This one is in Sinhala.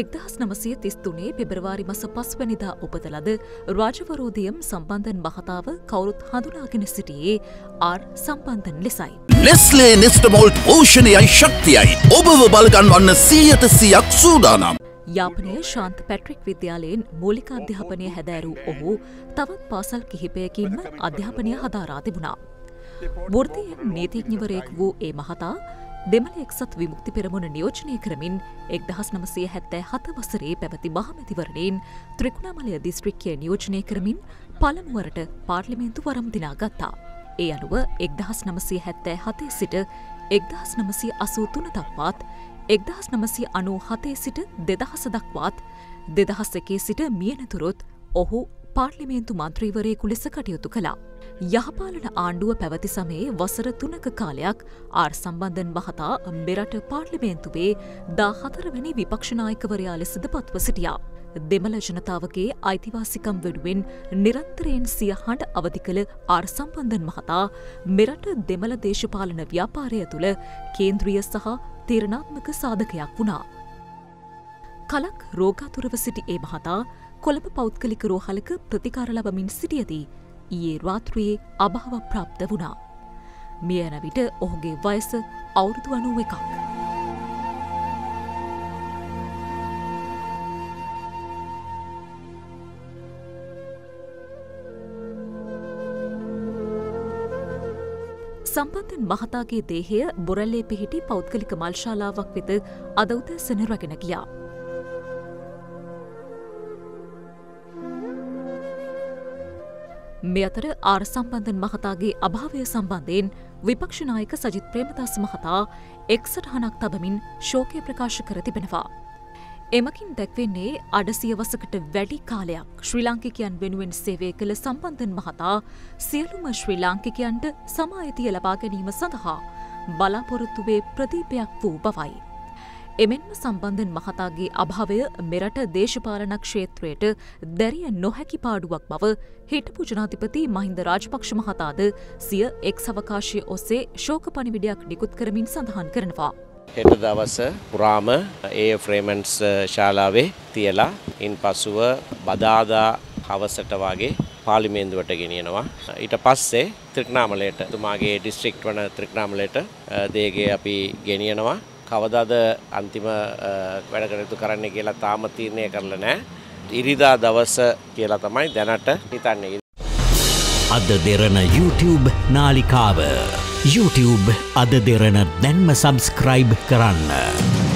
එක්දහස් නමසය තිස්තුනේ පෙබරවාරි මස පස්වනිදා උපතලද රාජවරෝධයම් සම්බන්ධන් මහතාව කවුරුත් හඳුනාගෙන සිටියේ ආර් සම්බන්ධන් ලෙසයි. නෙස්ලේ නෙස්ටමෝල්ට් පෝෂණයයි ශක්තියයි ඔබව බලගන්වන්න සීයට සියක් සූදානම්. යාපනය ශාන්ත පැට්‍රික් විද්‍යාලයෙන් මූලික අධ්‍යාපනය හැදෑරූ ඔහු තවත් පාසල් කිහිපයකින්ම අධ්‍යාපනය හදාරා තිබුණා. වෘතියෙන් නීතිඥවරයෙක් වූ ඒ මහතා දෙමළ එක්සත් විමුක්ති පෙරමුණ නියෝජනය කරමින් එක්දහස් නමසය හැත්තෑ හත වසරේ පැවති මහමැතිවරණයෙන් ත්‍රිකුණාමලය දිස්ත්‍රික්කය නියෝජනය කරමින් පළමුවරට පාර්ලිමේන්තු වරම් දිනා ගත්තා. ඒ අනුව එක්දහස් නමසය හැත්තෑ හතේ සිට එක්දහස් නමසය අසූ තුන දක්වාත් එක්දහස් නමසය අනූ හතේ සිට දෙදහස දක්වාත් දෙදහස් එකේ සිට මියනතුරොත් ඔහු පාර්ලිමේන්තු මන්ත්‍රීවරයෙකු ලෙස කටයුතු කළා. යහපාලන ආණ්ඩුව පැවති සමයේ වසර තුනක කාලයක් ආර් සම්බන්ධන් මහතා මෙරට පාර්ලිමේන්තුවේ දා හතරවැනි විපක්ෂනායකවරයා ලෙසද පත්ව සිටියා. දෙමළ ජනතාවගේ අයිතිවාසිකම් වෙනුවෙන් නිරන්තරයෙන් සිය හඬ අවධි කළ ආර් සම්බන්ධන් මහතා මෙරට දෙමළ දේශපාලන ව්‍යාපාරය තුළ කේන්ද්‍රිය සහ තීරණාත්මක සාධකයක් වුණා. කලක් රෝගාතුරව සිටි ඒ මහතා කොළඹ පෞද්ගලික රෝහලක ප්‍රතිකාර ලබමින් සිටියදී ඊයේ රාත්‍රයේ අභාව ප්‍රාප්ත වුණා. මියන විට ඔහුගේ වයස අවුරුදු අනුව එකක්. සම්බන්ධන් මහතාගේ දේහය බොරල්ලේ පිහිටි පෞද්ගලික මල්ශාලාවක් වෙත අදවතැසන රැගෙන ගියා. මේ අතර ආර් සම්බන්ධන් මහතාගේ අභාවය සම්බන්ධයෙන් විපක්ෂනායක සජිත් ප්‍රේමදස් මහතා එක්සටහනක් තබමින් ශෝකය ප්‍රකාශ කර තිබෙනවා. එමකින් දැක්වෙන්නේ අඩසියවසකට වැඩි කාලයක් ශ්‍රී ලාංකිකයන් වෙනුවෙන් සේවය කළ සම්බන්ධන් මහතා සියලුම ශ්‍රී ලාංකිකයන්ට සමායතිය ලබා ගැනීම සඳහා බලාපොරොත්තුවේ ප්‍රදීපයක් වූ බවයි. එමෙන්ම සම්බන්ධන් මහතාගේ අභාවය මෙරට දේශපාලන ක්ෂේත්‍රයට දැරිය නොහැකි පාඩුවක් බව හිටපු ජනාතිපති මහින්ද රාජපක්ෂ මහතාද සිය එක් සවකාශය ඔස්සේ ශෝක පණිවිඩයක් නිකුත් කරමින් සඳහන් කරනවා. හෙට දවස පුරාම ඒ ෆ්‍රේමන්ස් uh, ශාලාවේ තියලා ඉන් පසුව බදාදා හවසට වගේ පාලිමේන්දුවට ගෙනියනවා. ඊට පස්සේ ත්‍රික්නාමලයට තුමාගේ ඩිස්ට්‍රික්ට් වන ත්‍රික්නාමලයට uh, දේගේ අපි ගෙනියනවා. කවදාද අන්තිම වැඩ කටයුතු කරන්න කියලා තාම තීරණය කරලා නැහැ. ඉරිදා දවස කියලා තමයි දැනට හිතන්නේ. අද දෙරන YouTube නාලිකාව YouTube අද දෙරන දැන්ම සබස්ක්‍රයිබ් කරන්න.